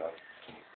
about it.